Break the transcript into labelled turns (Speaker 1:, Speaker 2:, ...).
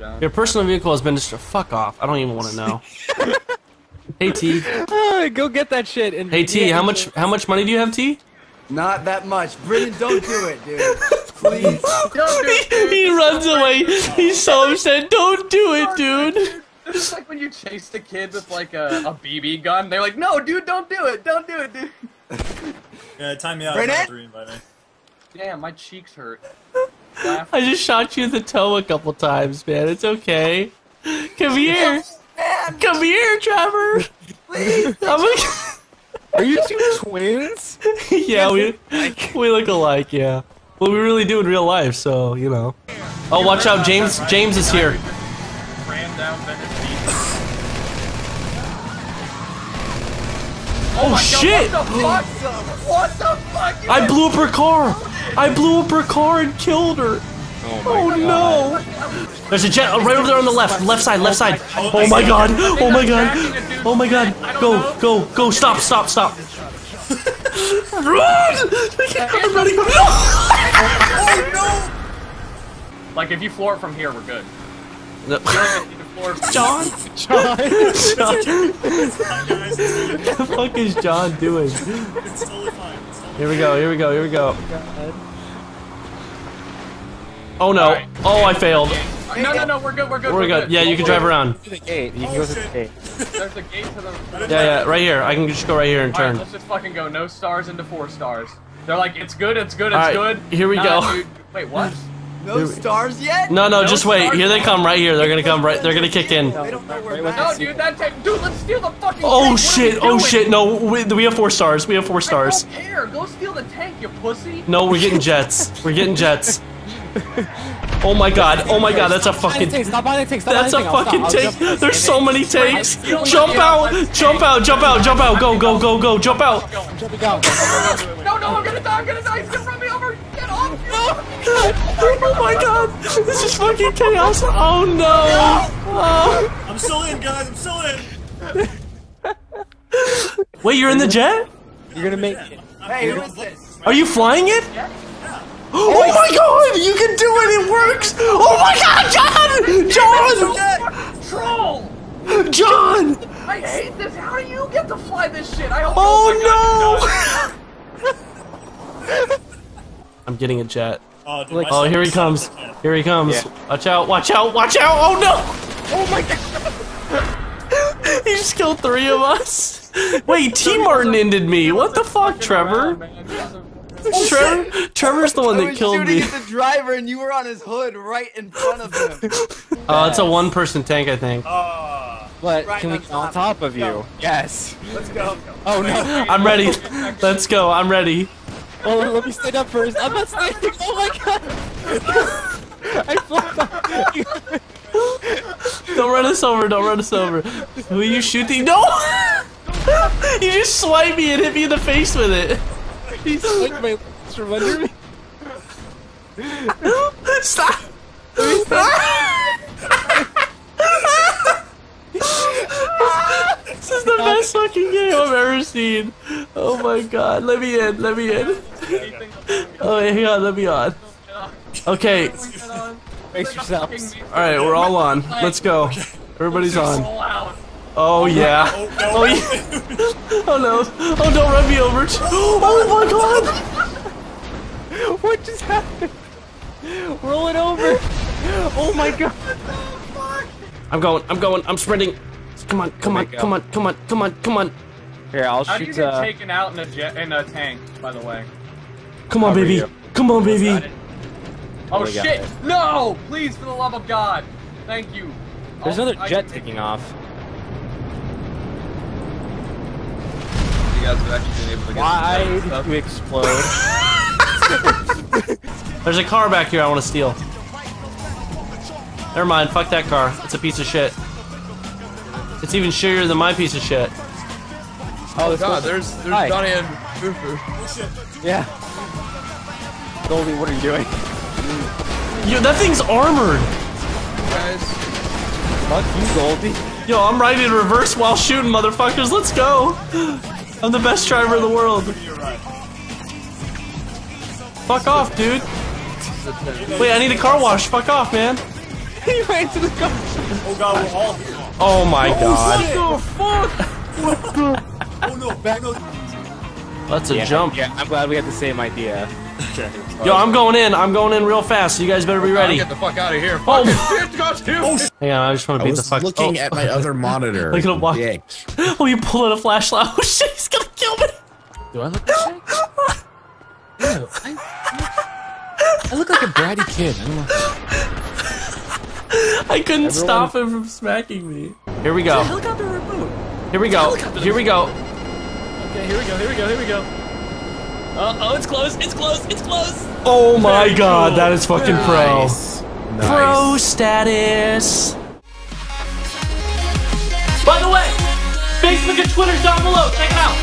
Speaker 1: John.
Speaker 2: Your personal vehicle has been destroyed. Fuck off. I don't even want to know. hey T.
Speaker 3: Ah, go get that shit. And
Speaker 2: Hey T. How much? How much money do you have, T?
Speaker 4: Not that much. Brendan, don't do it, dude. Please.
Speaker 1: Don't do it, dude.
Speaker 2: he runs away. He's so upset. Don't do it, dude.
Speaker 1: This is like when you chase the kid with like a, a BB gun. They're like, no, dude, don't do it. Don't do it, dude.
Speaker 5: Yeah, time me out.
Speaker 4: Bring
Speaker 5: I'm
Speaker 4: it?
Speaker 5: three by me.
Speaker 1: Damn, my cheeks hurt. Laugh.
Speaker 2: I just shot you in the toe a couple times, man. It's okay. Come here.
Speaker 4: Man,
Speaker 2: Come here, Trevor.
Speaker 4: please.
Speaker 2: I'm a...
Speaker 3: Are you two twins?
Speaker 2: yeah, we we look alike. Yeah. Well, we really do in real life, so you know. Oh, watch out, James. James is here.
Speaker 1: Ram down Venice Beach.
Speaker 2: Oh
Speaker 1: my
Speaker 2: shit!
Speaker 1: God, what the fuck? What the fuck? You
Speaker 2: I blew up her car. I blew up her car and killed her. Oh, no! There's a jet uh, right over there on the left, left side, left side. Oh my god! Oh my god! Oh my god! Go, go, go! Stop, stop, stop! Run! I'm running. No!
Speaker 1: Like, if you floor it from here, we're good.
Speaker 2: No.
Speaker 1: You don't even need to floor it from
Speaker 2: John,
Speaker 3: John.
Speaker 2: John, the fuck is John doing?
Speaker 5: it's totally fine. It's totally
Speaker 2: Here we go. Here we go. Here we go. Oh no!
Speaker 1: Alright.
Speaker 2: Oh, I failed.
Speaker 1: No, no, no, we're good, we're good.
Speaker 2: We're good. Yeah, you can drive around.
Speaker 3: To the gate. You can
Speaker 5: Oh,
Speaker 3: go to the
Speaker 5: shit.
Speaker 3: gate.
Speaker 1: There's a gate to the.
Speaker 2: Yeah, yeah, right here. I can just go right here and
Speaker 1: Alright,
Speaker 2: turn.
Speaker 1: let's just fucking go. No stars into four stars. They're like, it's good, it's good, it's
Speaker 2: Alright,
Speaker 1: good.
Speaker 2: here we
Speaker 1: Nah,
Speaker 2: go.
Speaker 1: dude. Wait, what?
Speaker 4: No stars yet?
Speaker 2: No, no,
Speaker 1: No
Speaker 2: just wait. Here they come right here. They're gonna come right. They're gonna kick in.
Speaker 4: We don't know where
Speaker 3: Right,
Speaker 1: No, dude, that tank. Dude, let's steal the fucking
Speaker 2: Oh
Speaker 1: tank. What
Speaker 2: shit! Oh
Speaker 1: doing?
Speaker 2: shit! No, we, we have four stars. We have four
Speaker 1: I
Speaker 2: stars.
Speaker 1: don't care. Go steal the tank, you pussy.
Speaker 2: No, we're getting jets. We're getting jets. Oh my god! Oh my god! That's a fucking.
Speaker 3: Stop behind the tank. Stop
Speaker 2: That's a
Speaker 3: behind the tank. I'll
Speaker 2: fucking
Speaker 3: stop. I'll
Speaker 2: tank. There's so many tanks. Jump
Speaker 1: out.
Speaker 2: out! Jump out! Jump out! Jump out! Go! Go! Go! Go! Jump out!
Speaker 3: Out.
Speaker 1: No, no, I'm gonna die. I'm gonna die. He's gonna run me over. Get off. No.
Speaker 2: Oh my god! This is fucking chaos! Oh no! Oh.
Speaker 5: I'm still in, guys. I'm still in.
Speaker 2: Wait, you're in the jet?
Speaker 3: You're gonna make it.
Speaker 4: Hey, who is this?
Speaker 2: Are you flying it? Oh my god! You can do it! It works! Oh my god, John! John!
Speaker 1: Troll.
Speaker 2: John! John!
Speaker 1: I hate this. How do you get to fly this shit? I hope.
Speaker 2: Oh no! I'm getting a jet.
Speaker 5: Oh, dude,
Speaker 2: Oh, here he comes. Here he comes.
Speaker 3: Yeah.
Speaker 2: Watch out! Watch out! Watch out! Oh no! Oh my god! he just killed three of us. Wait, T Martin ended me. What the fuck, Trevor? Trevor, Trevor's the one
Speaker 4: I
Speaker 2: that
Speaker 4: was
Speaker 2: killed
Speaker 4: shooting
Speaker 2: me.
Speaker 4: at the driver and you were on his hood right in front of him.
Speaker 2: Oh, it's a one-person tank, I think.
Speaker 5: Ah.
Speaker 3: But
Speaker 4: Right
Speaker 3: can we
Speaker 4: on
Speaker 3: get on
Speaker 4: top.
Speaker 3: top of you?
Speaker 4: Go.
Speaker 3: Yes.
Speaker 4: Let's go.
Speaker 3: Oh no.
Speaker 2: I'm ready. Let's go. I'm ready.
Speaker 3: Well, let me stand up first. I'm not standing. Oh my god. I flipped.
Speaker 2: Don't run us over. Don't run us over. Who are you shooting? No! you just swiped me and hit me in the face with it.
Speaker 3: He's like my legs from under me.
Speaker 2: Stop! this is the best fucking game I've ever seen. Oh my god. Let me in. Let me in. Oh, hang on. Let me on. Okay.
Speaker 3: Brace yourselves.
Speaker 2: Alright, we're all on. Let's go. Everybody's on. Oh yeah.
Speaker 5: Oh, no.
Speaker 2: Oh yeah. Oh no. Oh, don't run me over. Oh my god.
Speaker 3: What just happened? Roll it over. Oh my god.
Speaker 2: I'm going. I'm going. I'm sprinting. Come on. Come on. Come on. Come on. Come on. Come on.
Speaker 3: Here, I'll
Speaker 1: How do you get
Speaker 3: Uh,
Speaker 1: taken out in a jet in a tank? By the way.
Speaker 2: Come on,
Speaker 3: Cover
Speaker 2: baby.
Speaker 3: you.
Speaker 2: Come on, baby.
Speaker 1: Oh
Speaker 3: we got
Speaker 1: shit!
Speaker 3: it.
Speaker 1: No! Please, for the love of God! Thank you.
Speaker 3: there's
Speaker 1: I'll-
Speaker 3: another jet
Speaker 1: can-
Speaker 3: taking off.
Speaker 6: You guys have actually been able to get
Speaker 3: Why
Speaker 6: some
Speaker 3: did
Speaker 6: stuff.
Speaker 3: you explode?
Speaker 2: There's a car back here I want to steal. Never mind. Fuck that car. It's a piece of shit. It's even shittier than my piece of shit.
Speaker 3: Oh, this
Speaker 6: God, there's there's
Speaker 3: Hi.
Speaker 6: Johnny and Fufu.
Speaker 3: Yeah. Goldie, what are you doing?
Speaker 2: Yo, that thing's armored.
Speaker 6: Guys,
Speaker 3: Fuck you, Goldie.
Speaker 2: Yo, I'm riding in reverse while shooting, motherfuckers. Let's go. I'm the best driver in the world. Fuck off, dude. Wait, I need a car wash. Fuck off, man.
Speaker 3: he went to the car.
Speaker 5: Oh god, we're all here.
Speaker 2: Oh my oh, god.
Speaker 5: Oh no, back no.
Speaker 2: That's a jump.
Speaker 3: Yeah, I'm glad we had the same idea.
Speaker 2: Yo, I'm going in. I'm going in real fast. You guys better be ready.
Speaker 6: Get the fuck out of here.
Speaker 2: Oh.
Speaker 6: Fucking shit, got you.
Speaker 2: Oh, Hang on, I just want to
Speaker 7: I
Speaker 2: beat the
Speaker 7: was
Speaker 2: fuck.
Speaker 7: looking
Speaker 2: oh.
Speaker 7: at my other monitor.
Speaker 2: Look at him walk.
Speaker 7: Dick.
Speaker 2: Oh, you pulling a flashlight. Oh shit, he's gonna kill me.
Speaker 3: Do I look like? No, I, I look like a bratty kid. I don't know.
Speaker 2: I couldn't stop him from smacking me. Here we go.
Speaker 1: Helicopter remote.
Speaker 2: Here we go. Here we go.
Speaker 3: Okay, here we go, here we go, here we go. Oh, oh, it's close, it's close, it's close.
Speaker 2: Oh my god, that is fucking pro.
Speaker 7: Nice.
Speaker 2: Pro status. By the way, Facebook and Twitter down below. Check it out.